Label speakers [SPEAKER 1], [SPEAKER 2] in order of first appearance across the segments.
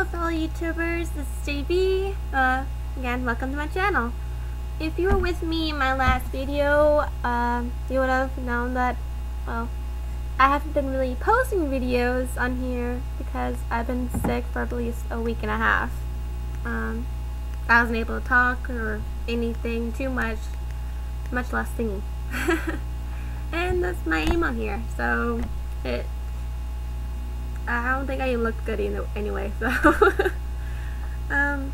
[SPEAKER 1] Hello fellow YouTubers, this is JB. Uh, again, welcome to my channel. If you were with me in my last video, um, you would have known that, well, I haven't been really posting videos on here because I've been sick for at least a week and a half. Um, I wasn't able to talk or anything too much, much less singing. and that's my aim on here, so it I don't think I looked good either, anyway, so. um,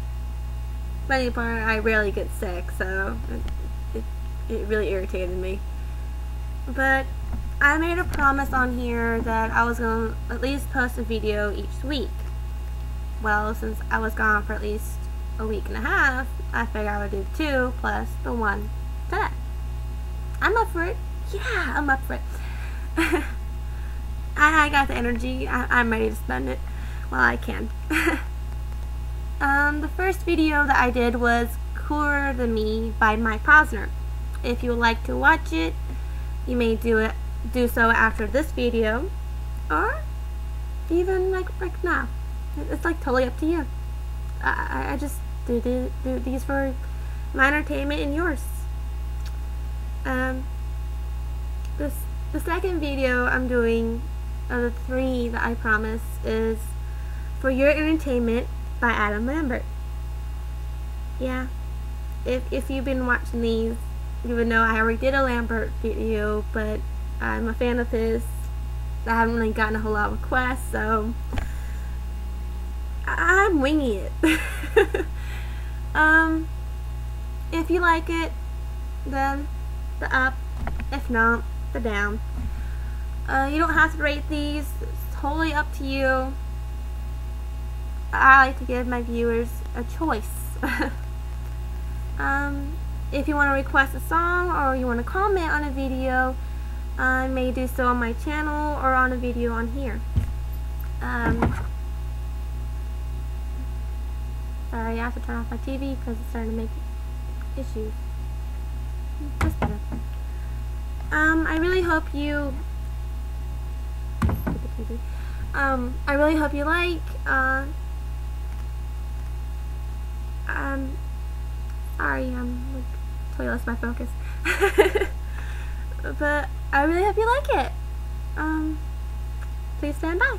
[SPEAKER 1] funny part, I rarely get sick, so it, it, it really irritated me. But I made a promise on here that I was going to at least post a video each week. Well, since I was gone for at least a week and a half, I figured I would do two plus the one today. I'm up for it. Yeah, I'm up for it. I, I got the energy. I, am ready to spend it while I can. um, the first video that I did was Cooler Than Me by Mike Posner. If you would like to watch it, you may do it do so after this video or even like right now. It's like totally up to you. I, I just do, do, do these for my entertainment and yours. Um, this the second video I'm doing of the three that I promise is For Your Entertainment by Adam Lambert. Yeah, if, if you've been watching these, you would know I already did a Lambert video, but I'm a fan of his. I haven't really gotten a whole lot of requests, so I'm winging it. um, if you like it, then the up. If not, the down. Uh, you don't have to rate these. It's totally up to you. I like to give my viewers a choice. um, if you want to request a song or you want to comment on a video, I may do so on my channel or on a video on here. Um, sorry, I have to turn off my TV because it's starting to make issues. That's better. Um, I really hope you um, I really hope you like. Uh, um, sorry, I'm like totally lost my focus. but I really hope you like it. Um, please stand by.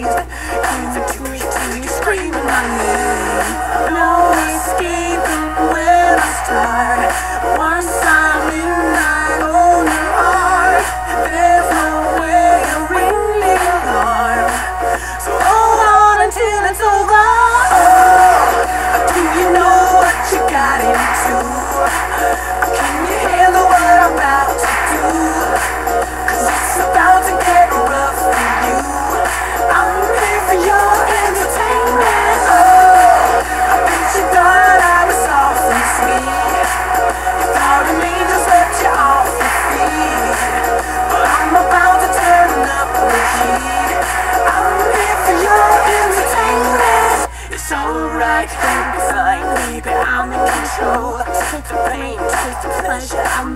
[SPEAKER 2] here for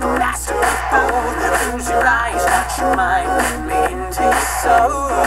[SPEAKER 2] your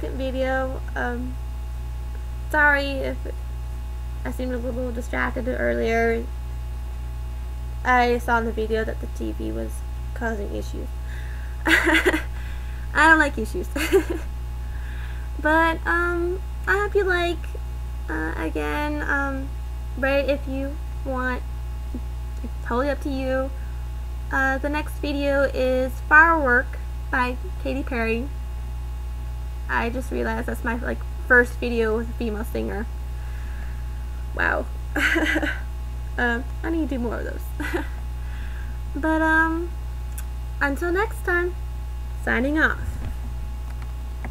[SPEAKER 1] second video. Um, sorry if I seemed a little distracted earlier. I saw in the video that the TV was causing issues. I don't like issues. but, um, I hope you like, uh, again, um, if you want. It's totally up to you. Uh, the next video is Firework by Katy Perry. I just realized that's my, like, first video with a female singer. Wow. um, I need to do more of those. but, um, until next time, signing off.